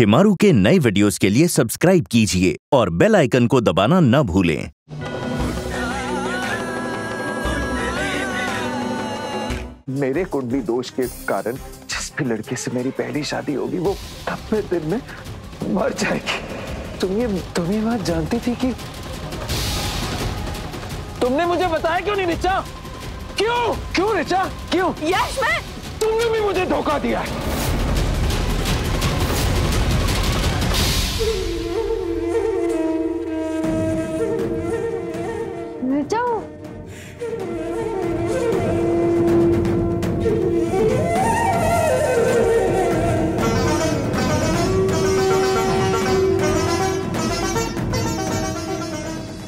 शिमारू के नए वीडियोस के लिए सब्सक्राइब कीजिए और बेल आइकन को दबाना न भूलें। मेरे कुंडली दोष के कारण जिस भी लड़के से मेरी पहली शादी होगी वो नब्बे दिन में मर जाएगी। तुम ये तुम ये बात जानती थी कि तुमने मुझे बताया क्यों नहीं रिचा? क्यों? क्यों रिचा? क्यों? यश मैं तुमने भी मुझे धोखा दिया है। जाओ।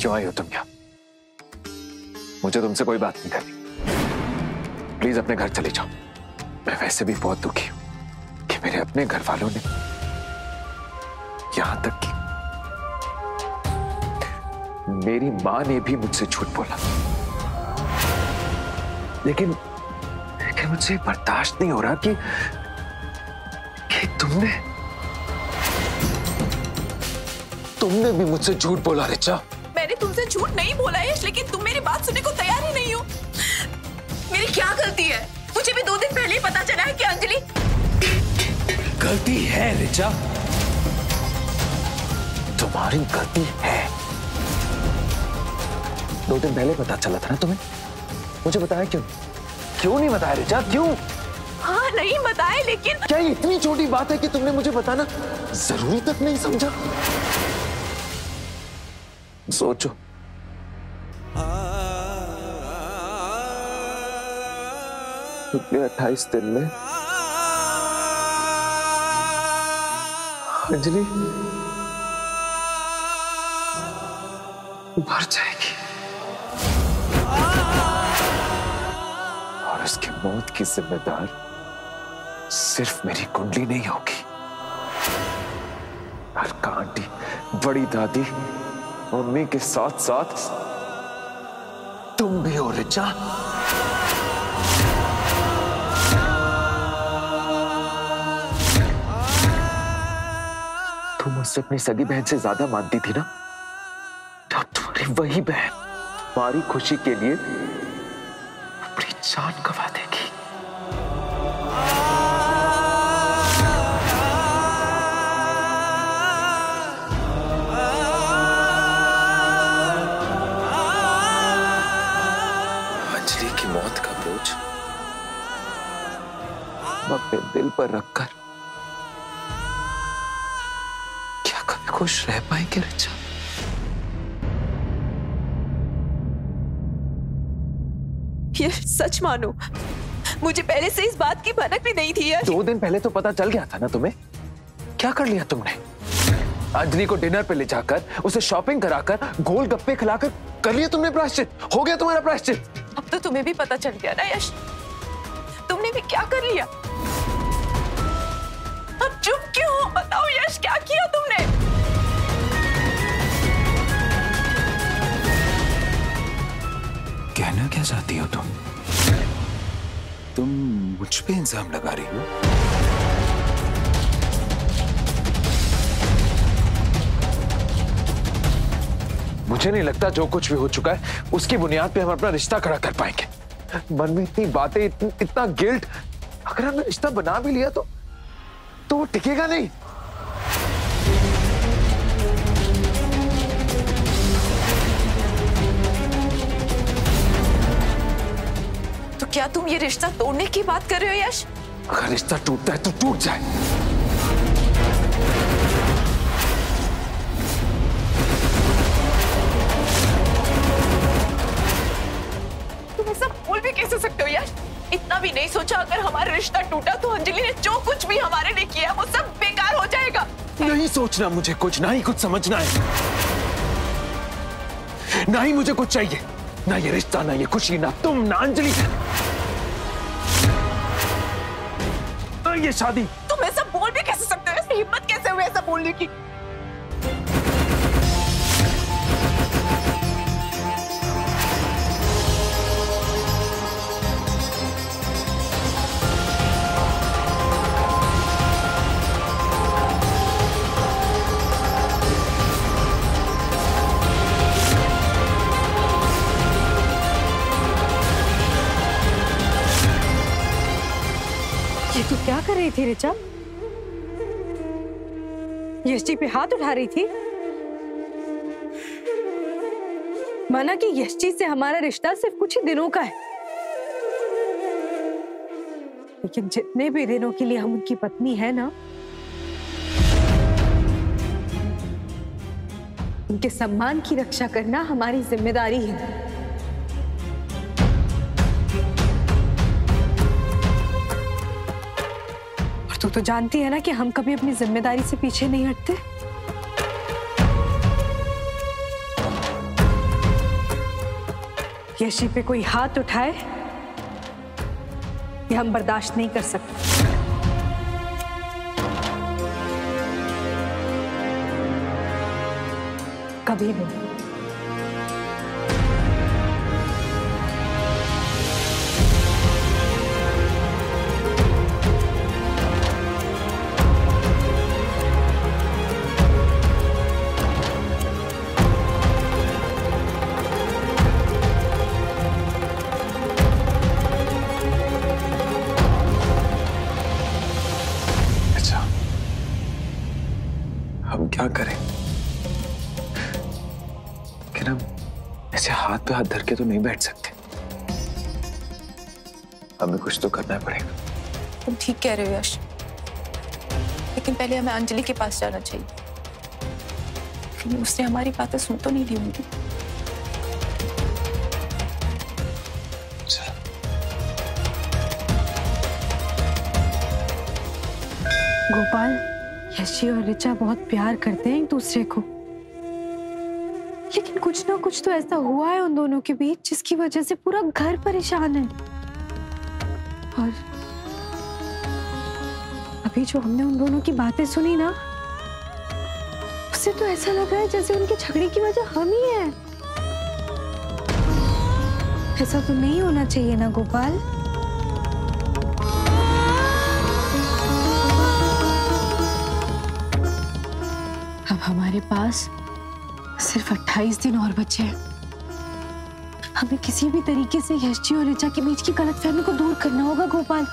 क्यों आई हो तुम यहाँ? मुझे तुमसे कोई बात नहीं करनी। प्लीज़ अपने घर चले जाओ। मैं वैसे भी बहुत दुखी हूँ कि मेरे अपने घर वालों ने यहाँ तक कि मेरी माँ ने भी मुझसे झूठ बोला। लेकिन लेकिन मुझसे बर्दाश्त नहीं हो रहा कि कि तुमने तुमने भी मुझसे झूठ बोला रिचा। मैंने तुमसे झूठ नहीं बोला यश लेकिन तुम मेरी बात सुनने को तैयार ही नहीं हो। मेरी क्या गलती है? मुझे भी दो दिन पहले ही पता चला है कि अंजलि गलती है रिचा। तुम्हारी गलती है। दो दिन पहले पता चला था ना तुम्हें? मुझे बताया क्यों? क्यों नहीं बताया रिचा? क्यों? हाँ नहीं बताए लेकिन क्या ये इतनी छोटी बात है कि तुमने मुझे बताना ज़रूरी तक नहीं समझा? सोचो। अट्ठाईस दिन में अंजलि मर जाएगी। और उसकी मौत की जिम्मेदार सिर्फ़ मेरी कुंडली नहीं होगी। हल्का आंटी बड़ी दादी, मम्मी के साथ साथ तुम भी हो, रिचा। तुम मुझसे अपनी सगी बहन से ज़्यादा मानती थी ना? तुम्हारी वही बहन हमारी खुशी के लिए जान गवा देगी। अंजलि की मौत का बोझ अपने दिल पर रखकर क्या कभी खुश रह पाएँगे, रिचा? ये सच मानो मुझे पहले से इस बात की भनक भी नहीं थी यश दो दिन पहले तो पता चल गया था ना तुम्हें? क्या कर लिया तुमने? अंजलि को डिनर पे ले जाकर उसे शॉपिंग कराकर गोल गप्पे खिलाकर कर लिया तुमने प्रायश्चित? हो गया तुम्हारा प्रायश्चित? अब तो तुम्हें भी पता चल गया ना यश। तुमने भी क्या कर लिया? अब चुप क्यों हो? बताओ यश क्या किया तुमने? कहना क्या चाहती हो तुम? तुम मुझ पे इंजाम लगा रही हो? मुझे नहीं लगता जो कुछ भी हो चुका है उसकी बुनियाद पे हम अपना रिश्ता खड़ा कर पाएँगे। मन में इतनी बातें इतन, इतना गिल्ट अगर हमने रिश्ता बना भी लिया तो तो वो टिकेगा नहीं। क्या तुम ये रिश्ता तोड़ने की बात कर रहे हो यश? अगर रिश्ता टूटता है तो टूट जाए। तुम ऐसा बोल भी कैसे सकते हो यश? इतना भी नहीं सोचा अगर हमारा रिश्ता टूटा तो अंजलि ने जो कुछ भी हमारे लिए किया वो सब बेकार हो जाएगा। नहीं सोचना मुझे कुछ ना ही कुछ समझना है। ना ही मुझे कुछ चाहिए। ना ये रिश्ता ना ये खुशी ना तुम ना अंजलि। ये शादी? तुम ऐसा बोल भी कैसे सकते हो? हिम्मत कैसे हुई ऐसा बोलने की? रही थी रिचा यश पे हाथ उठा रही थी? माना कि यश से हमारा रिश्ता सिर्फ़ कुछ ही दिनों का है। लेकिन जितने भी दिनों के लिए हम उनकी पत्नी है ना, उनके सम्मान की रक्षा करना हमारी ज़िम्मेदारी है। तू जानती है ना कि हम कभी अपनी ज़िम्मेदारी से पीछे नहीं हटते। यशी पे कोई हाथ उठाए ये हम बर्दाश्त नहीं कर सकते। कभी भी। तो नहीं बैठ सकते। हमें कुछ तो करना पड़ेगा। तुम ठीक कह रहे हो यश। लेकिन पहले हमें अंजलि के पास जाना चाहिए। लेकिन उसने हमारी बातें सुन तो नहीं ली होंगी। गोपाल यशी और रिचा बहुत प्यार करते हैं एक दूसरे को। कुछ ना कुछ तो ऐसा हुआ है उन दोनों के बीच, जिसकी वजह से पूरा घर परेशान है। और अभी जो हमने उन दोनों की बातें सुनी ना उससे तो ऐसा लग रहा है जैसे उनके झगड़े की वजह हम ही है। ऐसा तो नहीं होना चाहिए ना, गोपाल? अब हमारे पास सिर्फ़ 28 दिन और बचे हैं। हमें किसी भी तरीके से यशजी और ऋचा के बीच की गलतफहमी को दूर करना होगा, गोपाल।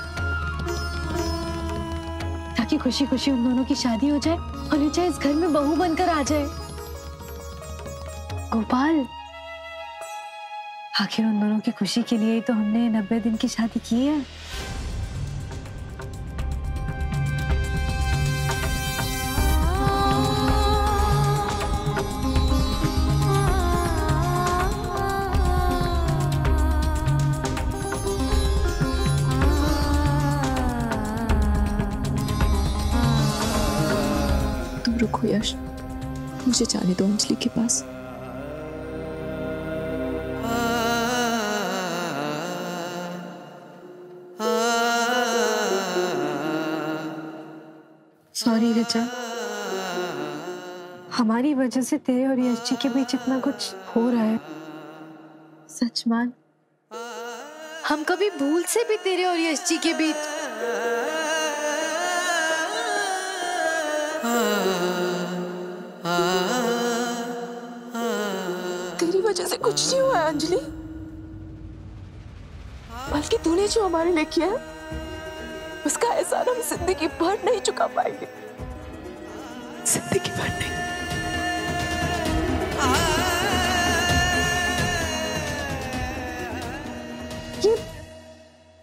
ताकि खुशी खुशी उन दोनों की शादी हो जाए और ऋचा इस घर में बहू बनकर आ जाए। गोपाल, आखिर उन दोनों की खुशी के लिए ही तो हमने नब्बे दिन की शादी की है। रुको यश। मुझे जाने दो अंजलि के पास। सॉरी रिचा हमारी वजह से तेरे और यश जी के बीच इतना कुछ हो रहा है। सच मान। हम कभी भूल से भी तेरे और यश जी के बीच तेरी वजह से कुछ नहीं हुआ, अंजलि। बल्कि तूने जो हमारे लिए किया, उसका एहसान हम ज़िंदगी भर नहीं चुका पाएँगे। ज़िंदगी भर नहीं।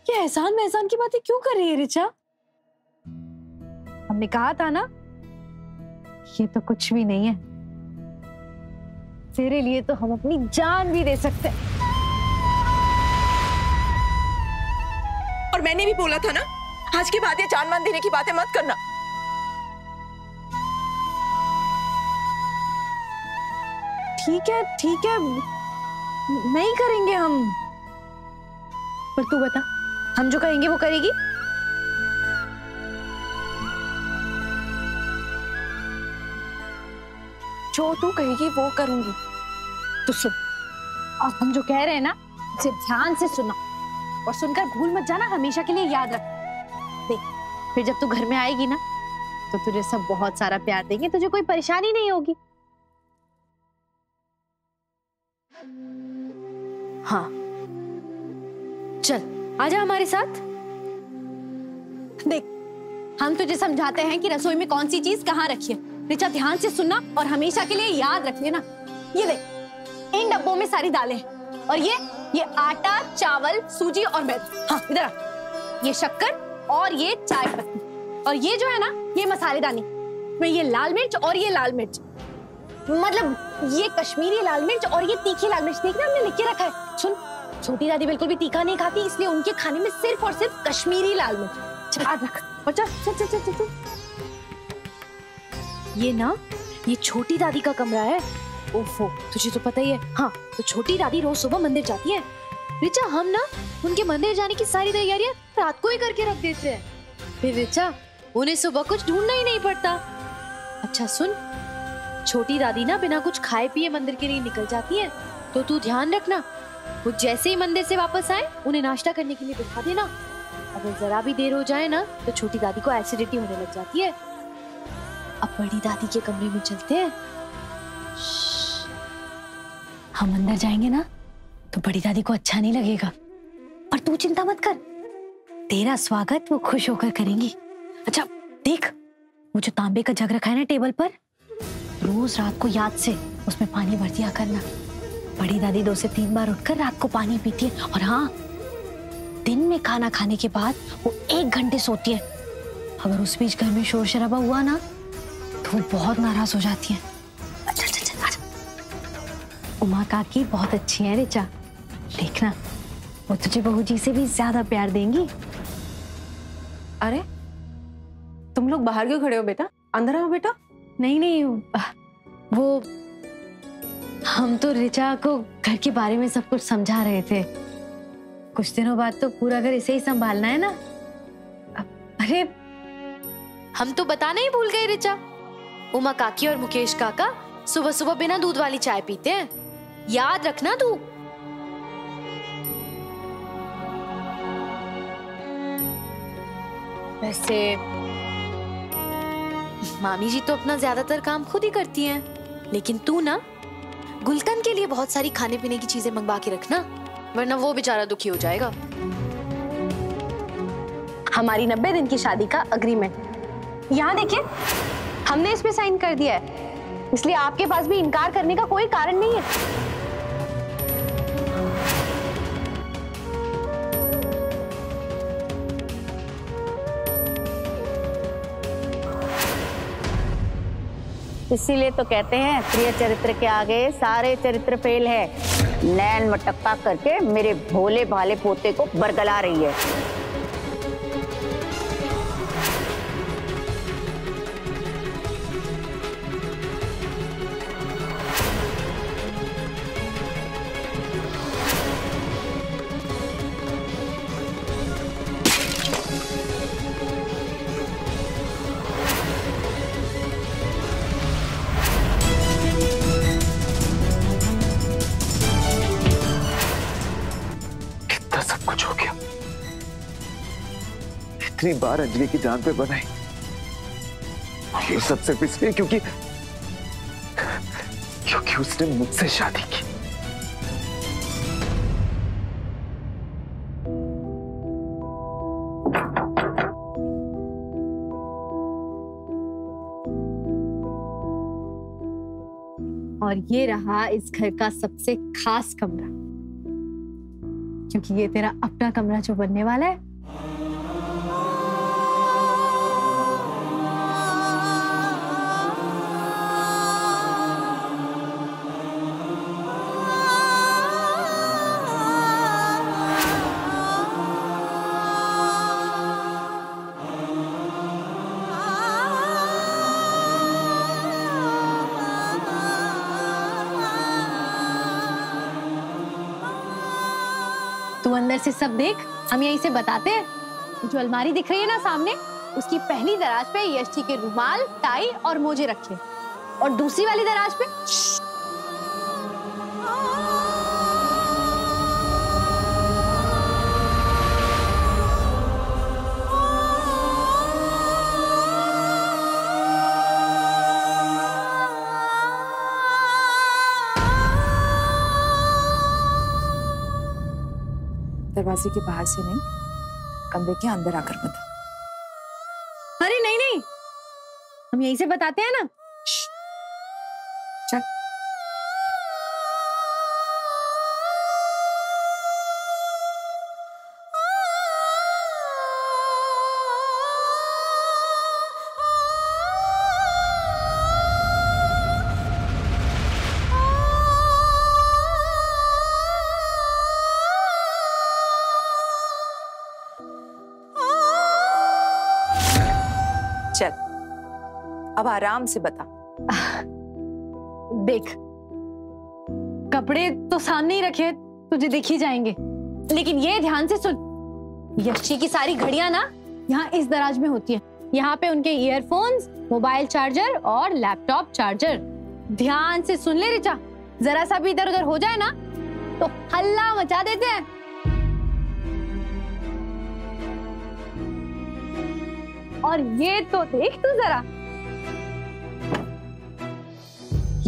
एहसान मेहसान की बातें क्यों कर रही है, रिचा? हमने कहा था ना ये तो कुछ भी नहीं है। तेरे लिए तो हम अपनी जान भी दे सकते हैं। और मैंने भी बोला था ना आज के बाद ये जान मान देने की बातें मत करना। ठीक है ठीक है। नहीं करेंगे हम। पर तू बता हम जो कहेंगे वो करेगी? जो तू कहेगी वो करूँगी। तो सुन, और हम जो कह रहे हैं ना उसे ध्यान से सुनना। और सुनकर भूल मत जाना, हमेशा के लिए याद रख। देख, फिर जब तू घर में आएगी ना तो तुझे सब बहुत सारा प्यार देंगे, तुझे कोई परेशानी नहीं होगी। हाँ। चल आजा हमारे साथ। देख, हम तुझे समझाते हैं कि रसोई में कौन सी चीज़ कहाँ रखी है। रिचा ध्यान से सुनना और हमेशा के लिए याद रख लेना। ये देख, इन डब्बों में सारी दालें और ये ये आटा, चावल, सूजी और मैदा हाँ इधर ये शक्कर और ये चाय पत्ती। और ये जो है ना, ये मसालेदानी में ये लाल मिर्च और ये लाल मिर्च। मतलब ये कश्मीरी लाल मिर्च और ये तीखी लाल मिर्च, देखना हमने लिख के रखा है। सुन, छोटी दादी बिल्कुल भी तीखा नहीं खाती, इसलिए उनके खाने में सिर्फ़ और सिर्फ़ कश्मीरी लाल मिर्च। याद रख। बच्चा चल चल चल चल। ये ना, ये छोटी दादी का कमरा है। ओफो, तुझे तो पता ही है। हाँ तो छोटी दादी रोज सुबह मंदिर जाती है। रिचा, हम ना, उनके मंदिर जाने की सारी तैयारियाँ रात को ही करके रख देते हैं। फिर रिचा, उन्हें सुबह कुछ ढूंढना ही नहीं पड़ता। अच्छा सुन। छोटी दादी ना बिना कुछ खाए पिए मंदिर के लिए निकल जाती है तो तू ध्यान रखना। वो जैसे ही मंदिर से वापस आए, उन्हें नाश्ता करने के लिए बिठा देना। अगर जरा भी देर हो जाए ना तो छोटी दादी को एसिडिटी होने लग जाती है। अब बड़ी दादी के कमरे में चलते हैं। हम अंदर जाएँगे ना तो बड़ी दादी को अच्छा नहीं लगेगा। पर तू चिंता मत कर। तेरा स्वागत वो खुश होकर करेंगी। अच्छा देख, वो जो तांबे का जग रखा है ना टेबल पर, रोज रात को याद से उसमें पानी भर दिया करना। बड़ी दादी दो से तीन बार उठकर रात को पानी पीती है, और हाँ दिन में खाना खाने के बाद वो एक घंटे सोती है। अगर उस बीच घर में शोर शराबा हुआ ना तो वो बहुत नाराज़ हो जाती है। अच्छा अच्छा आजा। उमा काकी बहुत अच्छी है रिचा देखना वो तुझे बहू जी से भी ज़्यादा प्यार देंगी। अरे तुम लोग बाहर क्यों खड़े हो बेटा? अंदर आओ बेटा। नहीं नहीं वो हम तो रिचा को घर के बारे में सब कुछ समझा रहे थे। कुछ दिनों बाद तो पूरा घर इसे ही संभालना है ना? अरे हम तो बताना ही भूल गए रिचा उमा काकी और मुकेश काका सुबह सुबह बिना दूध वाली चाय पीते हैं। याद रखना तू। वैसे, मामी जी तो अपना ज़्यादातर काम खुद ही करती हैं, लेकिन तू ना गुलकन के लिए बहुत सारी खाने पीने की चीज़ें मंगवा के रखना, वरना वो बेचारा दुखी हो जाएगा। हमारी नब्बे दिन की शादी का अग्रीमेंट यहाँ देखिए। हमने इस पे साइन कर दिया है। इसलिए आपके पास भी इनकार करने का कोई कारण नहीं है। इसीलिए तो कहते हैं, प्रिय चरित्र के आगे सारे चरित्र फेल है। नैन मटक्का करके मेरे भोले भाले पोते को बरगला रही है। इतनी बार अंजलि की जान पे बनाई। ये सब सिर्फ़ इसलिए क्योंकि क्योंकि उसने मुझसे शादी की। और ये रहा इस घर का सबसे खास कमरा। क्योंकि ये तेरा अपना कमरा जो बनने वाला है देख, हम यहीं से बताते हैं। जो अलमारी दिख रही है ना सामने, उसकी पहली दराज पे यश जी के रुमाल, टाई और मोजे रखे। और दूसरी वाली दराज पे दरवाजे के बाहर से नहीं, कमरे के अंदर आकर बता अरे नहीं नहीं। हम यहीं से बताते हैं ना। चल, अब आराम से बता। देख, कपड़े तो सामने ही रखे, तुझे दिख ही जाएँगे। लेकिन ये ध्यान से सुन, यक्षी की सारी घड़ियाँ ना यहाँ इस दराज में होती है। यहाँ पे उनके ईयरफोन्स मोबाइल चार्जर और लैपटॉप चार्जर ध्यान से सुन ले रिचा, जरा सा भी इधर उधर हो जाए ना तो हल्ला मचा देते हैं। और ये तो देख तू जरा।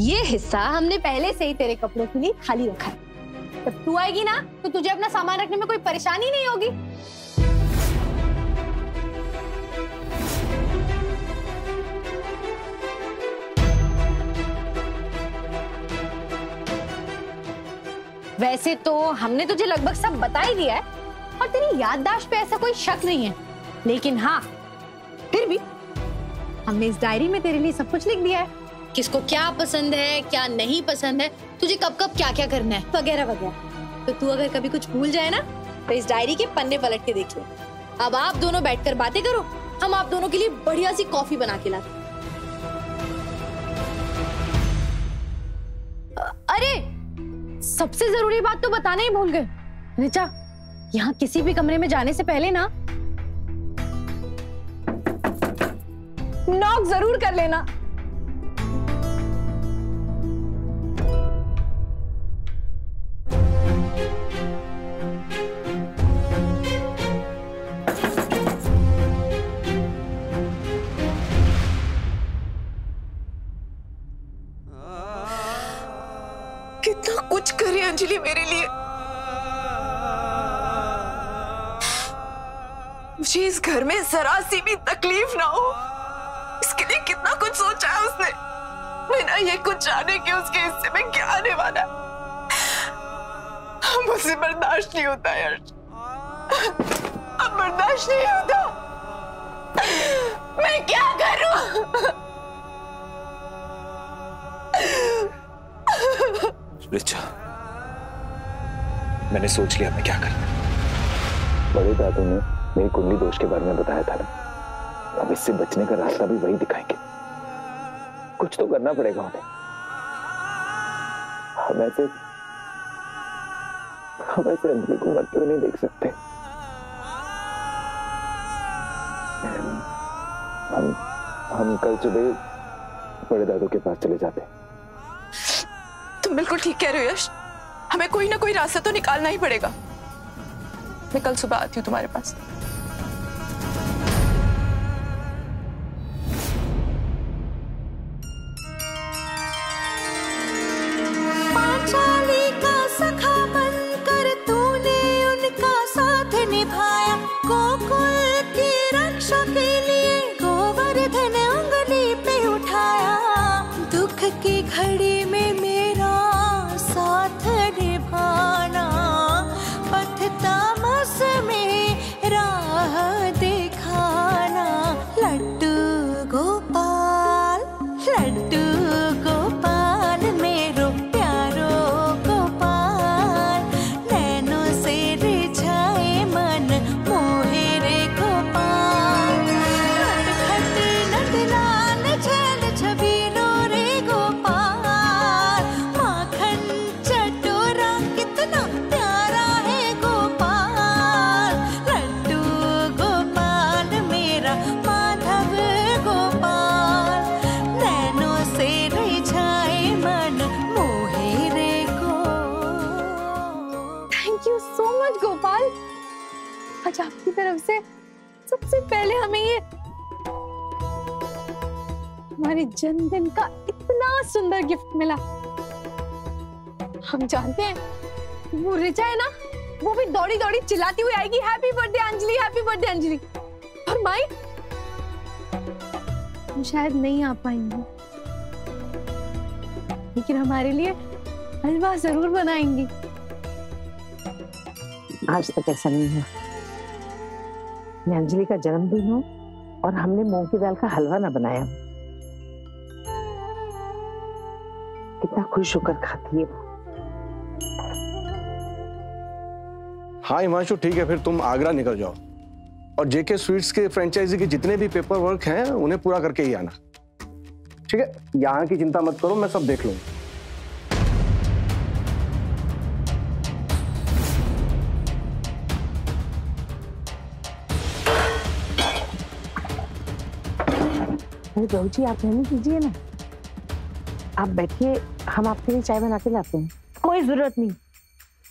ये हिस्सा हमने पहले से ही तेरे कपड़ों के लिए खाली रखा है। जब तू आएगी ना तो तुझे अपना सामान रखने में कोई परेशानी नहीं होगी। वैसे तो हमने तुझे लगभग सब बता ही दिया है, और तेरी याददाश्त पे ऐसा कोई शक नहीं है। लेकिन हाँ फिर भी हमने इस डायरी में तेरे लिए सब कुछ लिख दिया है। किसको क्या पसंद है क्या नहीं पसंद है तुझे कब कब क्या क्या करना है? वगैरह वगैरह। तो तू अगर कभी कुछ भूल जाए ना तो इस डायरी के पन्ने पलट के देख लो। अब आप दोनों बैठकर बातें करो हम आप दोनों के लिए बढ़िया सी कॉफ़ी बना के लाते अरे सबसे ज़रूरी बात तो बताना ही भूल गए। रिचा यहाँ किसी भी कमरे में जाने से पहले ना नॉक ज़रूर कर लेना। कितना कुछ करे अंजलि मेरे लिए। मुझे इस घर में जरा सी भी तकलीफ़ ना हो। बिना ये कुछ जाने के उसके हिस्से में क्या आने वाला है। उसे बर्दाश्त नहीं होता यार। अब बर्दाश्त नहीं होता। मैं क्या करूँ? रिचा मैंने सोच लिया मैं क्या करना बड़े दादू ने मेरी कुंडली दोष के बारे में बताया था ना। अब इससे बचने का रास्ता भी वही दिखाएँगे। कुछ तो करना पड़ेगा उन्हें। हम ऐसे हम ऐसे अंजलि को मरते हुए नहीं देख सकते। हम हम कल सुबह बड़े दादू के पास चले जाते। तुम बिल्कुल ठीक कह रहे हो, यश। हमें कोई ना कोई रास्ता तो निकालना ही पड़ेगा। मैं कल सुबह आती हूँ तुम्हारे पास। जन्मदिन का इतना सुंदर गिफ्ट मिला। हम जानते हैं, वो रिचा है ना, वो भी दौड़ी दौड़ी चिल्लाती हुई आएगी happy birthday Anjali happy birthday Anjali और माई, हम शायद नहीं आ पाएँगे। लेकिन हमारे लिए हलवा ज़रूर बनाएँगी। आज तक ऐसा नहीं हुआ। अंजलि का जन्मदिन हो और हमने मूंग की दाल का हलवा ना बनाया। कितना खुश होकर खाती है हाँ हिमांशु ठीक है फिर तुम आगरा निकल जाओ। और जेके स्वीट्स के फ्रेंचाइजी के जितने भी पेपर वर्क हैं उन्हें पूरा करके ही आना। ठीक है? यहाँ की चिंता मत करो मैं सब देख लूँगा। अरे बहू जी आप रहने कीजिए ना। आप बैठिए, हम आपके लिए चाय बना के लाते हैं। कोई ज़रूरत नहीं।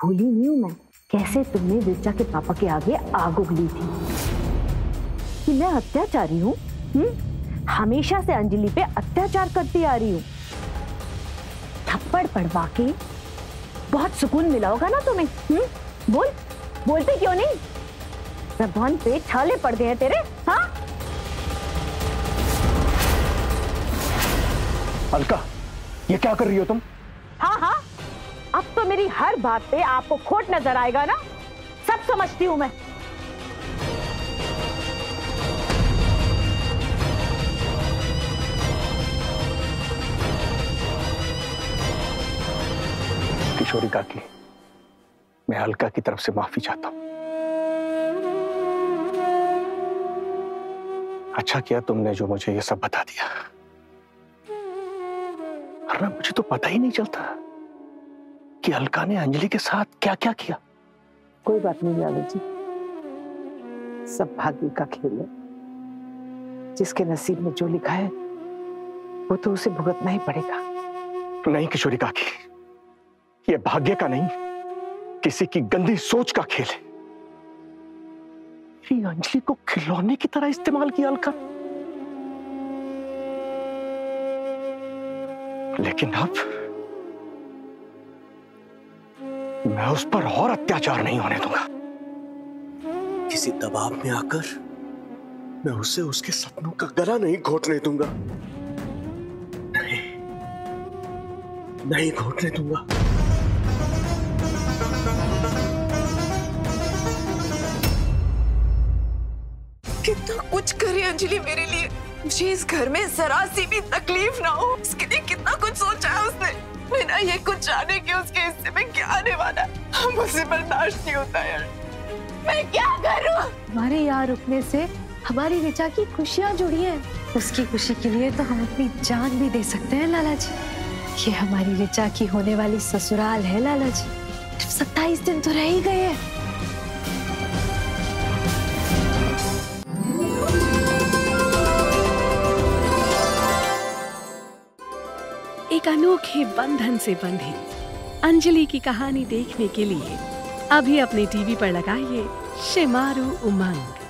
भूली नहीं हूँ मैं, कैसे तुमने रिचा के पापा के आगे आग उगली थी? कि मैं अत्याचारी हूँ? हम्म? हमेशा से अंजलि पे अत्याचार करती आ रही हूँ। थप्पड़ पड़वा के बहुत सुकून मिला होगा ना तुम्हें हम्म? बोल, बोलते क्यों नहीं? जबान पे छाले पड़ गए हैं तेरे हाँ? अलका ये क्या कर रही हो तुम? हाँ हाँ। अब तो मेरी हर बात पे आपको खोट नज़र आएगा ना? सब समझती हूँ मैं। किशोरी काकी मैं अलका की तरफ़ से माफ़ी चाहता हूँ। अच्छा किया तुमने जो मुझे ये सब बता दिया। वरना मुझे तो पता ही नहीं चलता कि अलका ने अंजलि के साथ क्या क्या। किया कोई बात नहीं लालू जी। सब भाग्य का खेल है। जिसके नसीब में जो लिखा है वो तो उसे भुगतना ही पड़ेगा। नहीं किशोरी काकी ये भाग्य का नहीं किसी की गंदी सोच का खेल है। अंजलि को खिलौने की तरह इस्तेमाल किया अलका। लेकिन अब मैं उस पर और अत्याचार नहीं होने दूँगा। किसी दबाव में आकर मैं उसे उसके सपनों का गला नहीं घोटने दूँगा। नहीं नहीं घोटने दूँगा। कितना कुछ करे अंजलि मेरे लिए। मुझे इस घर में जरा सी भी तकलीफ़ ना हो इसके लिए कितना कुछ सोचा है उसने। बिना ये कुछ जाने के उसके हिस्से में क्या आने वाला है। मुझसे बर्दाश्त नहीं होता यार। मैं क्या करूँ? हमारे यहाँ रुकने से हमारी रिचा की खुशियाँ जुड़ी हैं। उसकी खुशी के लिए तो हम अपनी जान भी दे सकते हैं लाला जी ये हमारी रिचा की होने वाली ससुराल है लाला जी सत्ताईस दिन तो रह ही गए हैं। अनोखे बंधन से बंधे। अंजलि की कहानी देखने के लिए अभी अपने टीवी पर लगाइए शिमारू उमंग।